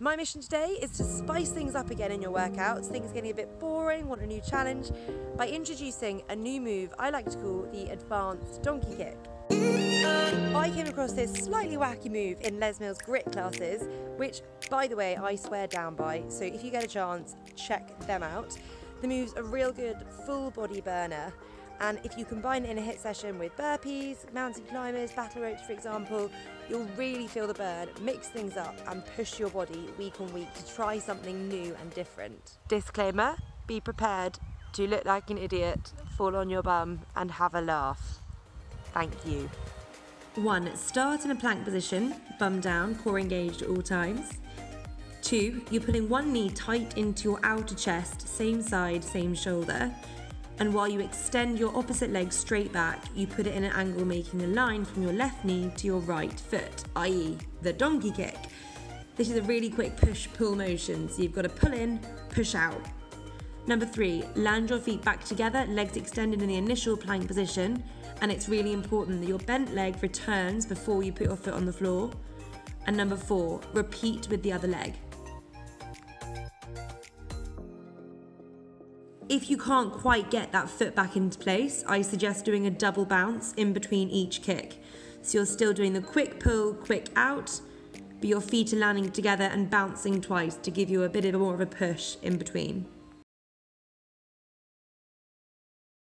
My mission today is to spice things up again in your workouts, things getting a bit boring, want a new challenge, by introducing a new move I like to call the advanced donkey kick. I came across this slightly wacky move in Les Mills grit classes, which, by the way, I swear down by, so if you get a chance, check them out. The move's a real good full body burner, and if you combine it in a HIIT session with burpees, mountain climbers, battle ropes, for example, you'll really feel the burn, mix things up, and push your body week on week to try something new and different. Disclaimer be prepared to look like an idiot, fall on your bum, and have a laugh. Thank you. 1. Start in a plank position, bum down, core engaged at all times. 2. You're pulling one knee tight into your outer chest, same side, same shoulder and while you extend your opposite leg straight back, you put it in an angle making a line from your left knee to your right foot, i.e., the donkey kick. This is a really quick push pull motion, so you've got to pull in, push out. Number three, land your feet back together, legs extended in the initial plank position, and it's really important that your bent leg returns before you put your foot on the floor. And number four, repeat with the other leg. If you can't quite get that foot back into place, I suggest doing a double bounce in between each kick. So you're still doing the quick pull, quick out, but your feet are landing together and bouncing twice to give you a bit of more of a push in between.